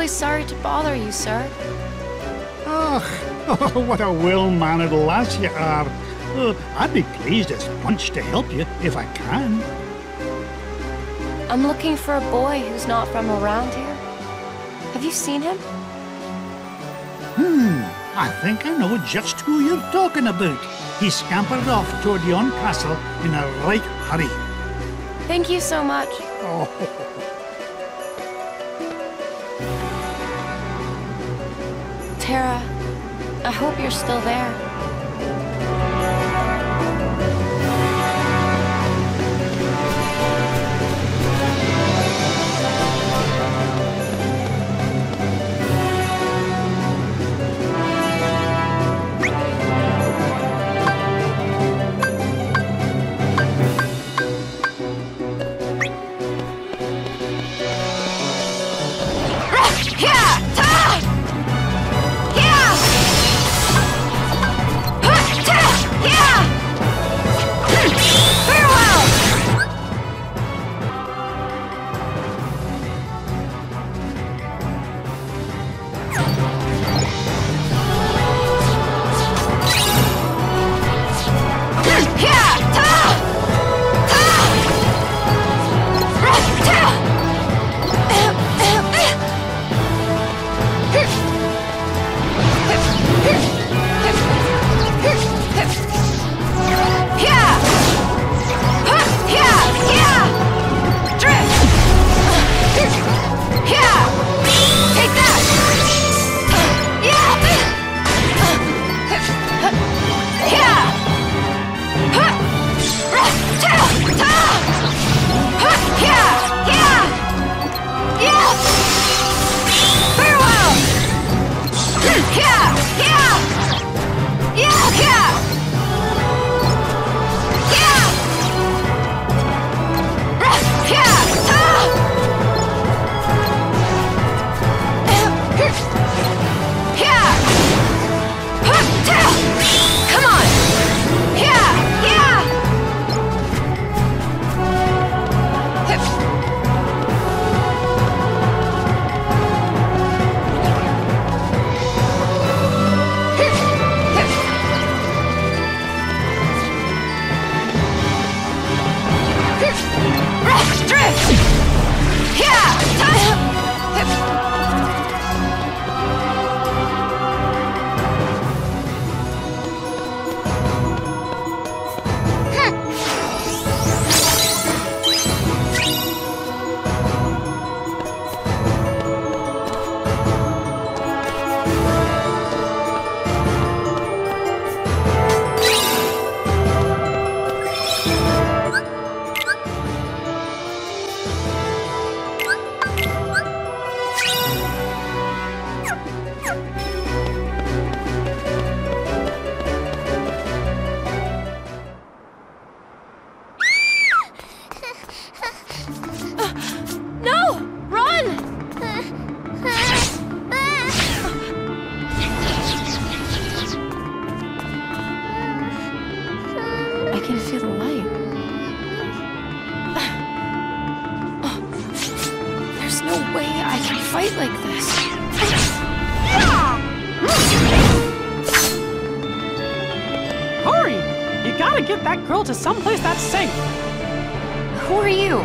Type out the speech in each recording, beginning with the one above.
terribly sorry to bother you, sir. Oh, oh what a well-mannered lass you are. Oh, I'd be pleased as punch to help you if I can. I'm looking for a boy who's not from around here. Have you seen him? Hmm, I think I know just who you're talking about. He scampered off toward yon castle in a right hurry. Thank you so much. Oh, Terra, I hope you're still there. Fight like this. Hurry! You gotta get that girl to someplace that's safe. Who are you?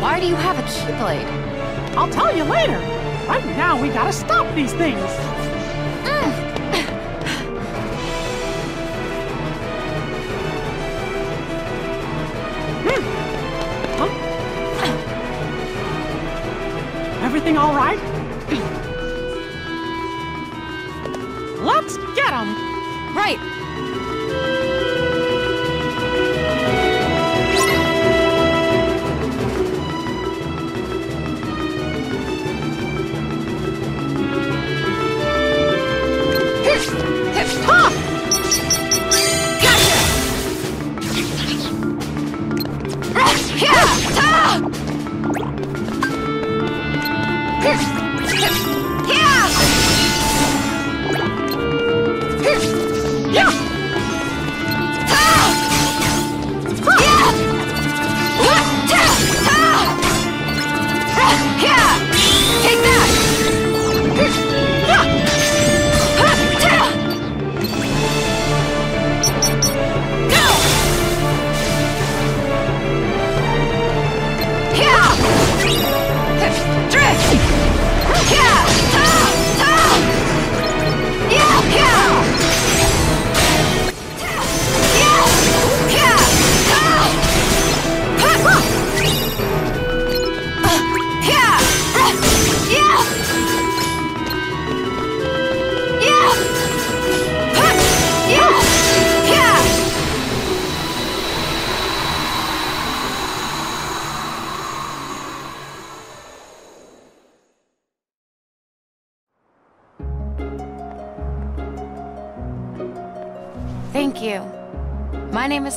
Why do you have a keyblade? I'll tell you later. Right now, we gotta stop these things.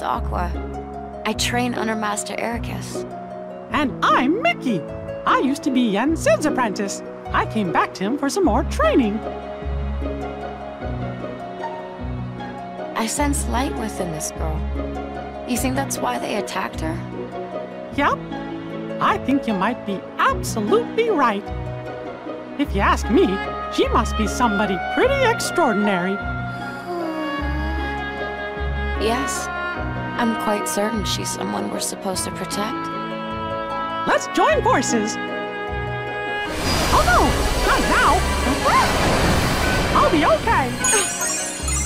Aqua. I train under Master Eraqus. And I'm Mickey. I used to be Yen Sid's apprentice. I came back to him for some more training. I sense light within this girl. You think that's why they attacked her? Yep. I think you might be absolutely right. If you ask me, she must be somebody pretty extraordinary. Yes. I'm quite certain she's someone we're supposed to protect. Let's join forces. Oh no, not now. I'll be okay.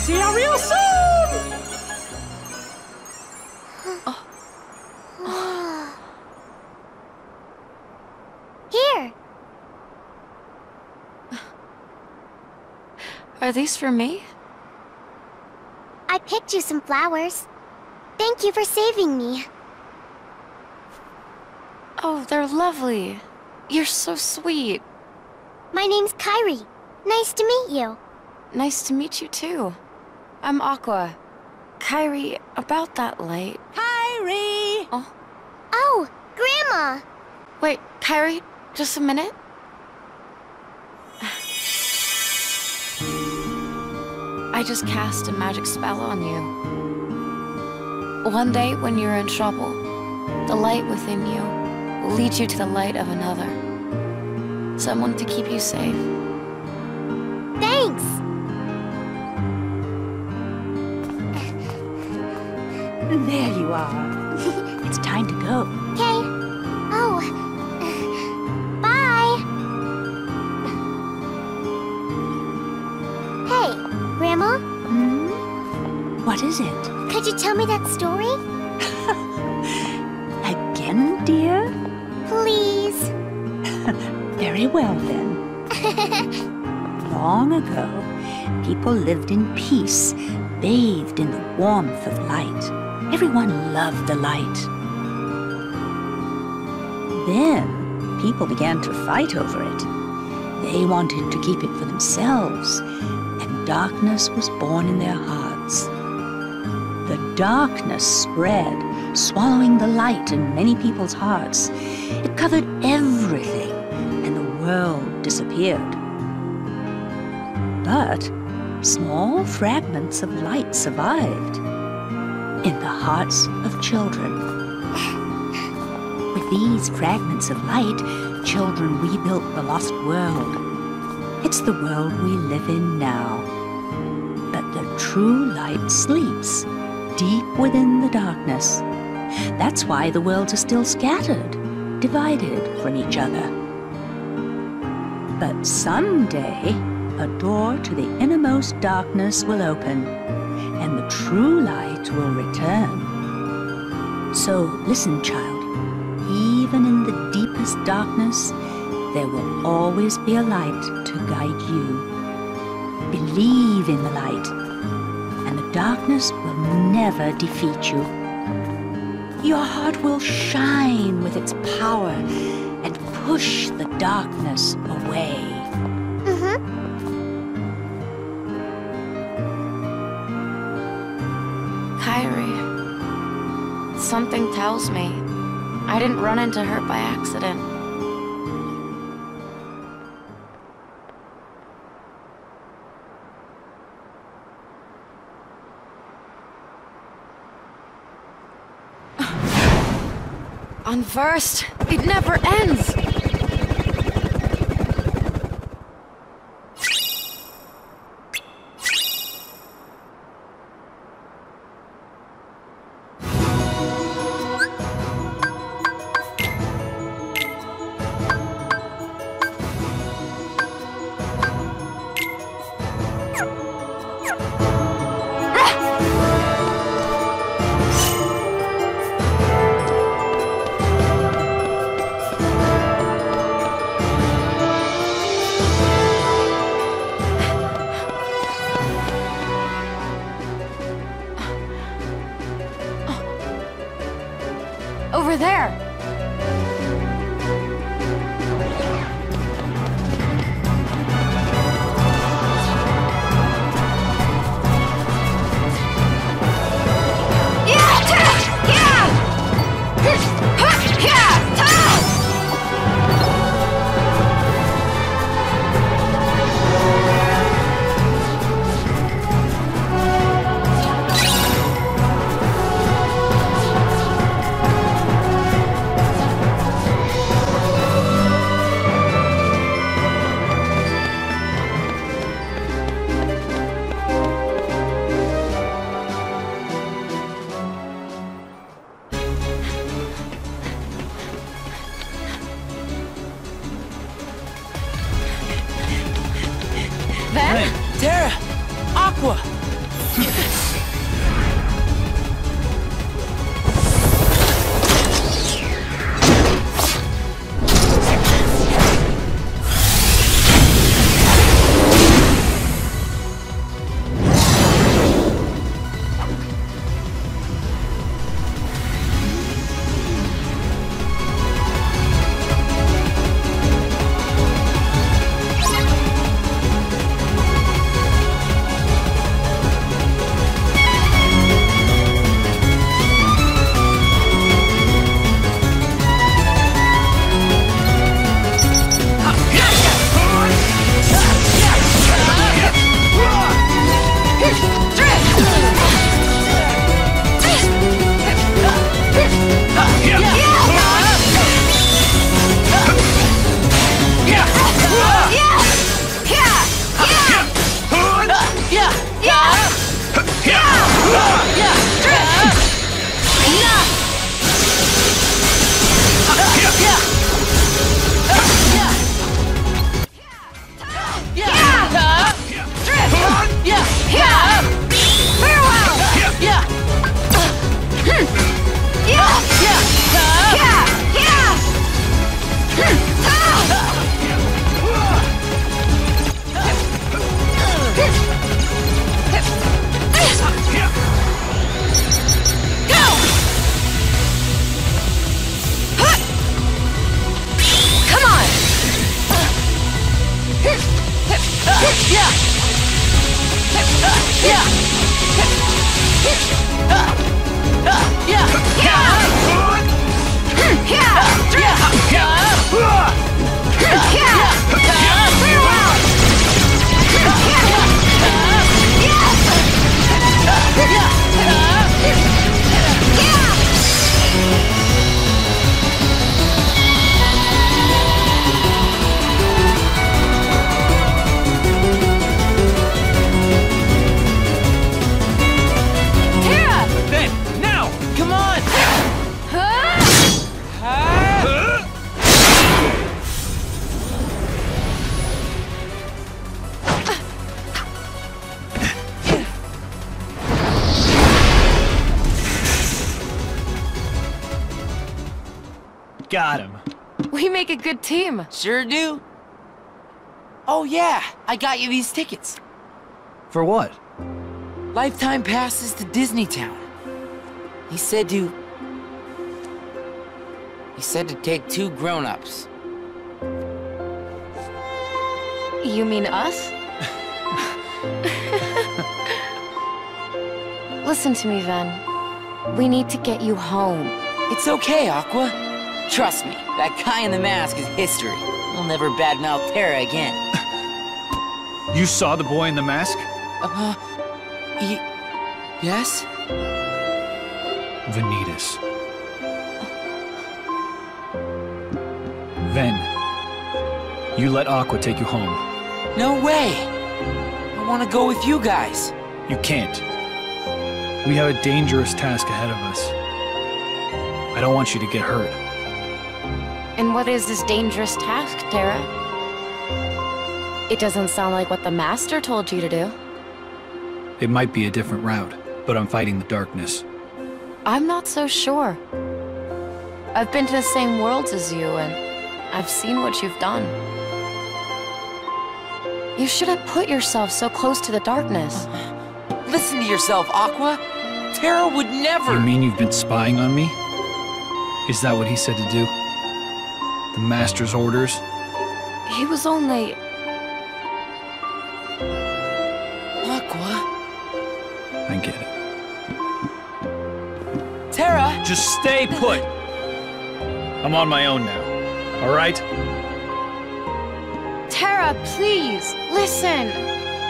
See you real soon. Here. Are these for me? I picked you some flowers. Thank you for saving me. Oh, they're lovely. You're so sweet. My name's Kairi. Nice to meet you. Nice to meet you too. I'm Aqua. Kairi, about that light. Kairi! Oh, Oh, Grandma! wait, Kairi, just a minute. I just cast a magic spell on you. One day, when you're in trouble, the light within you will lead you to the light of another. Someone to keep you safe. Thanks! There you are. it's time to go. Okay. Oh. Bye! Hey, Grandma, Hmm? What is it? Could you tell me that story? Again, dear? Please? Very well then. Long ago, people lived in peace, bathed in the warmth of light. Everyone loved the light. Then, people began to fight over it. They wanted to keep it for themselves, and darkness was born in their hearts. The darkness spread, swallowing the light in many people's hearts. It covered everything, and the world disappeared. But small fragments of light survived in the hearts of children. With these fragments of light, children rebuilt the lost world. It's the world we live in now. But the true light sleeps deep within the darkness. That's why the worlds are still scattered, divided from each other. But someday, a door to the innermost darkness will open, and the true light will return. So listen, child. Even in the deepest darkness, there will always be a light to guide you. Believe in the light, darkness will never defeat you. Your heart will shine with its power and push the darkness away. Mm-hmm. Kairi. Something tells me I didn't run into her by accident. Unversed! It never ends! there. Got him. We make a good team. Sure do. Oh yeah, I got you these tickets. For what? Lifetime passes to Disney Town. He said to... He said to take two grown-ups. You mean us? Listen to me, Ven. We need to get you home. It's okay, Aqua. Trust me, that guy in the mask is history. We'll never badmouth Terra again. You saw the boy in the mask? Uh, he... Yes? Vanitas. Ven, you let Aqua take you home. No way! I want to go with you guys. You can't. We have a dangerous task ahead of us. I don't want you to get hurt. And what is this dangerous task, Terra? It doesn't sound like what the Master told you to do. It might be a different route, but I'm fighting the darkness. I'm not so sure. I've been to the same worlds as you, and I've seen what you've done. You shouldn't put yourself so close to the darkness. Listen to yourself, Aqua. Terra would never... You mean you've been spying on me? Is that what he said to do? The Master's orders? He was only... Aqua? I get it. Terra? Just stay put! I'm on my own now, alright? Terra, please, listen!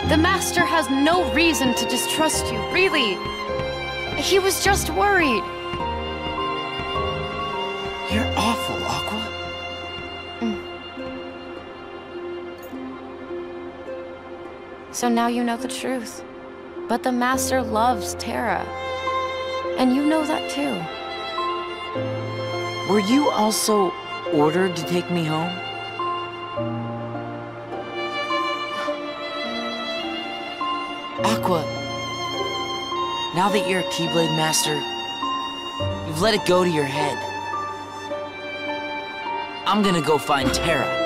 The Master has no reason to distrust you, really. He was just worried. So now you know the truth. But the Master loves Terra. And you know that too. Were you also ordered to take me home? Aqua, now that you're a Keyblade Master, you've let it go to your head. I'm gonna go find Terra.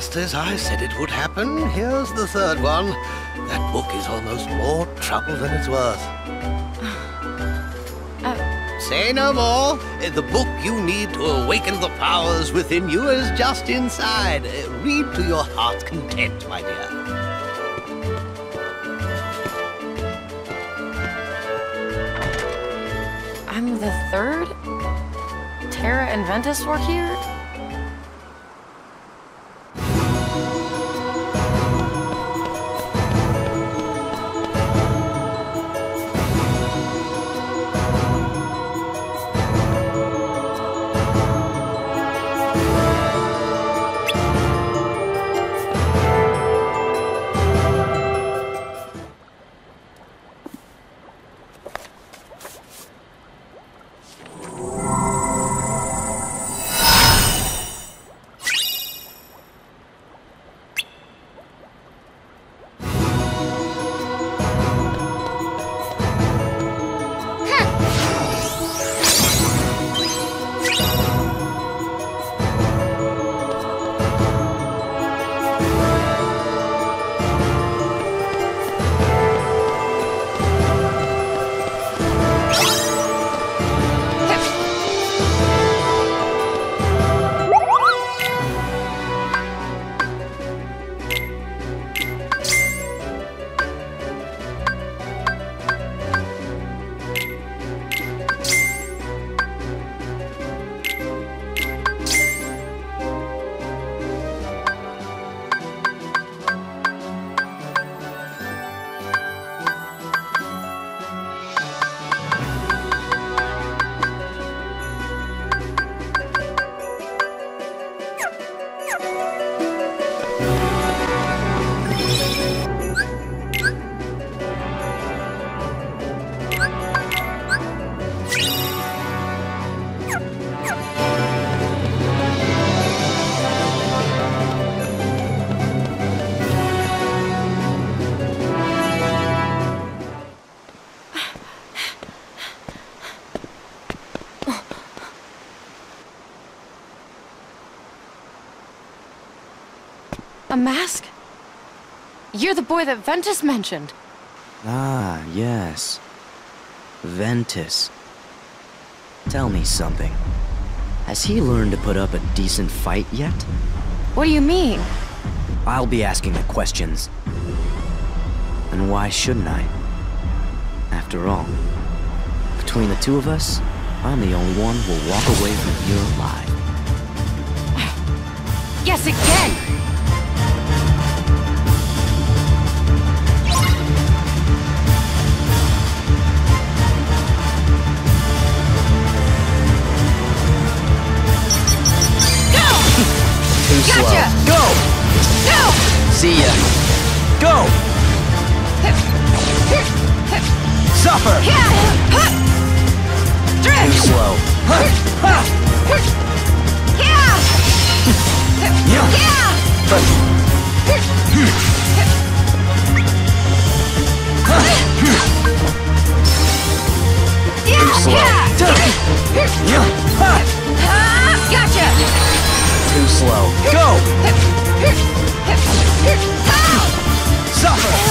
Just as I said it would happen, here's the third one. That book is almost more trouble than it's worth. Say no more. Uh, The book you need to awaken the powers within you is just inside. Uh, Read to your heart's content, my dear. I'm the third? Terra and Ventus were here? You're the boy that Ventus mentioned. Ah, yes. Ventus. Tell me something. Has he learned to put up a decent fight yet? What do you mean? I'll be asking the questions. And why shouldn't I? After all, between the two of us, I'm the only one who will walk away from here alive. Yes, again! Too Drift! slow. Yeah! Yeah. Yeah! Too slow. Yeah. Ha! Ah, Gotcha! Too slow. Go! Suffer!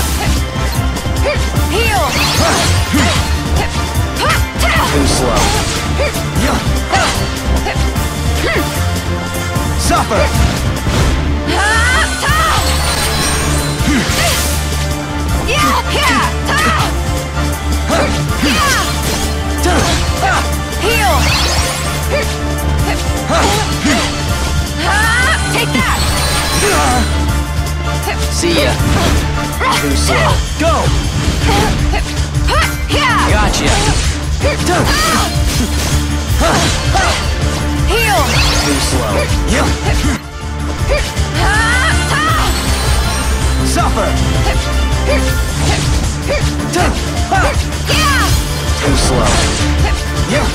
Suffer! Yeah! Yeah! Heal! Take that! See ya. Too slow. Go! Gotcha. Heal! Too slow. Suffer! Too slow. Yeah.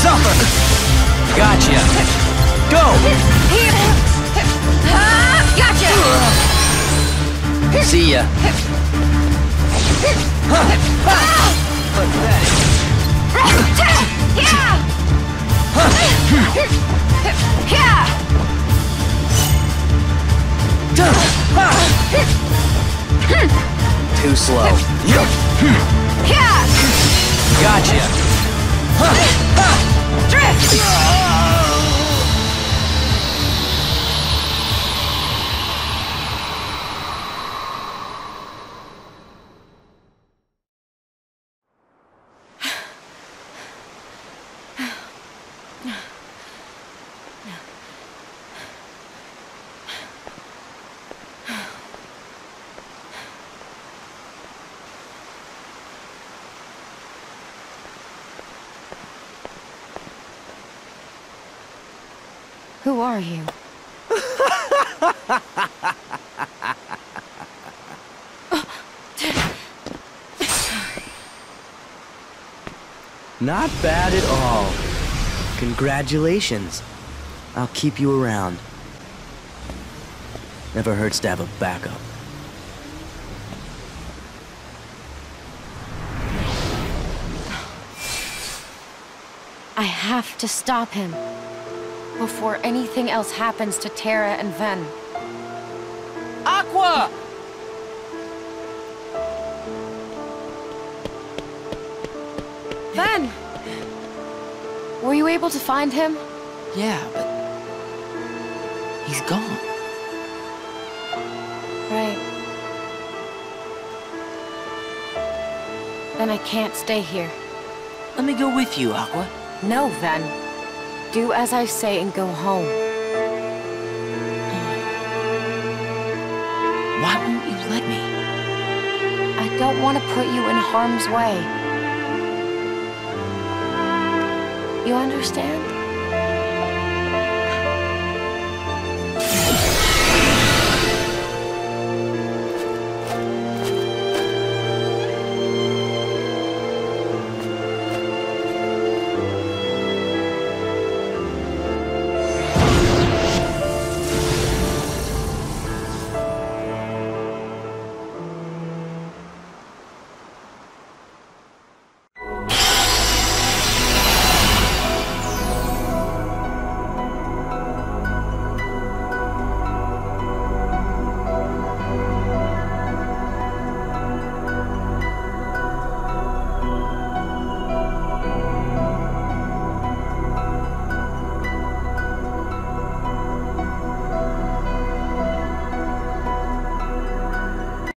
Suffer! Gotcha. Go! Heal! Ah, Gotcha! See ya. Too slow. Gotcha. Drift! Who are you? Not bad at all. Congratulations. I'll keep you around. Never hurts to have a backup. I have to stop him. Before anything else happens to Terra and Ven. Aqua! Ven! Were you able to find him? Yeah, but... He's gone. Right. Then I can't stay here. Let me go with you, Aqua. No, Ven. Do as I say and go home. Why won't you let me? I don't want to put you in harm's way. You understand?